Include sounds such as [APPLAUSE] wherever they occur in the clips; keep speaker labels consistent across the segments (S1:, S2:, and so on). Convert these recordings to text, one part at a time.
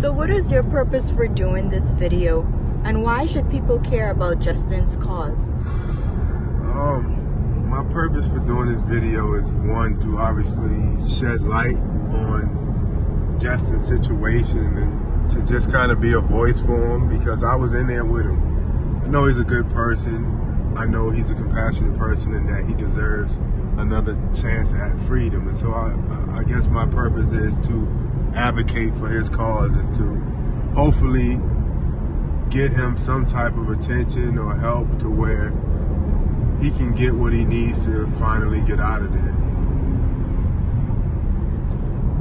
S1: So what is your purpose for doing this video and why should people care about Justin's cause?
S2: Um, my purpose for doing this video is one to obviously shed light on Justin's situation and to just kind of be a voice for him because I was in there with him. I know he's a good person. I know he's a compassionate person and that he deserves another chance at freedom. And so I, I guess my purpose is to advocate for his cause and to hopefully get him some type of attention or help to where he can get what he needs to finally get out of there.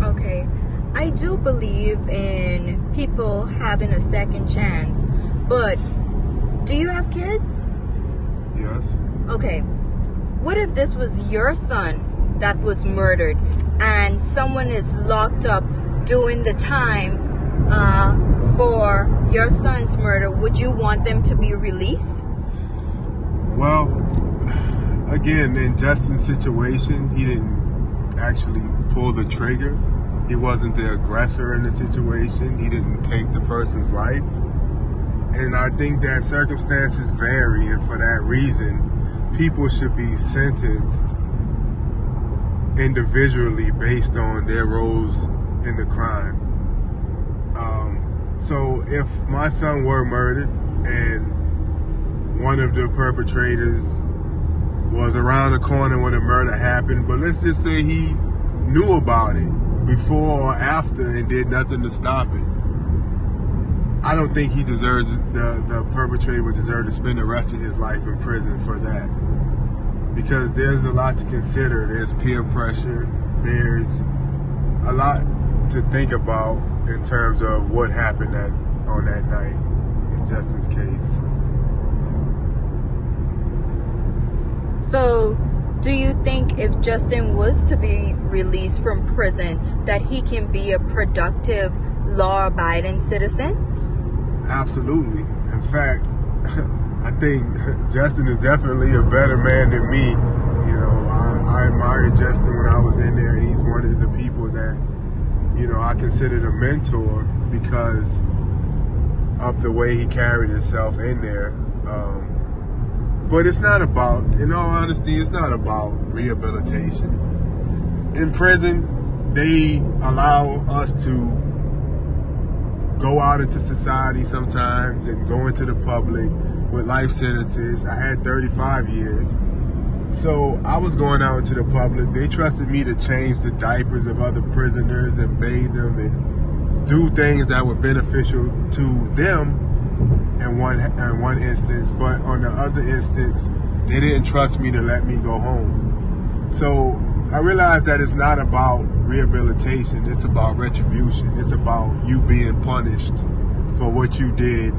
S1: Okay. I do believe in people having a second chance, but do you have kids?
S2: Yes.
S1: Okay. What if this was your son that was murdered and someone is locked up doing the time uh, for your son's murder, would you want them to be released?
S2: Well, again, in Justin's situation, he didn't actually pull the trigger. He wasn't the aggressor in the situation. He didn't take the person's life. And I think that circumstances vary, and for that reason, people should be sentenced individually based on their roles in the crime. Um, so if my son were murdered and one of the perpetrators was around the corner when the murder happened, but let's just say he knew about it before or after and did nothing to stop it. I don't think he deserves the the perpetrator would deserve to spend the rest of his life in prison for that. Because there's a lot to consider. There's peer pressure. There's a lot to think about in terms of what happened that on that night in Justin's case.
S1: So, do you think if Justin was to be released from prison, that he can be a productive, law-abiding citizen?
S2: Absolutely. In fact, [LAUGHS] I think [LAUGHS] Justin is definitely a better man than me. You know, I, I admired Justin when I was in there, and he's one of the people that you know, I considered a mentor because of the way he carried himself in there. Um, but it's not about, in all honesty, it's not about rehabilitation. In prison, they allow us to go out into society sometimes and go into the public with life sentences. I had 35 years. So I was going out into the public. They trusted me to change the diapers of other prisoners and bathe them and do things that were beneficial to them in one in one instance, but on the other instance, they didn't trust me to let me go home. So I realized that it's not about rehabilitation, it's about retribution. It's about you being punished for what you did.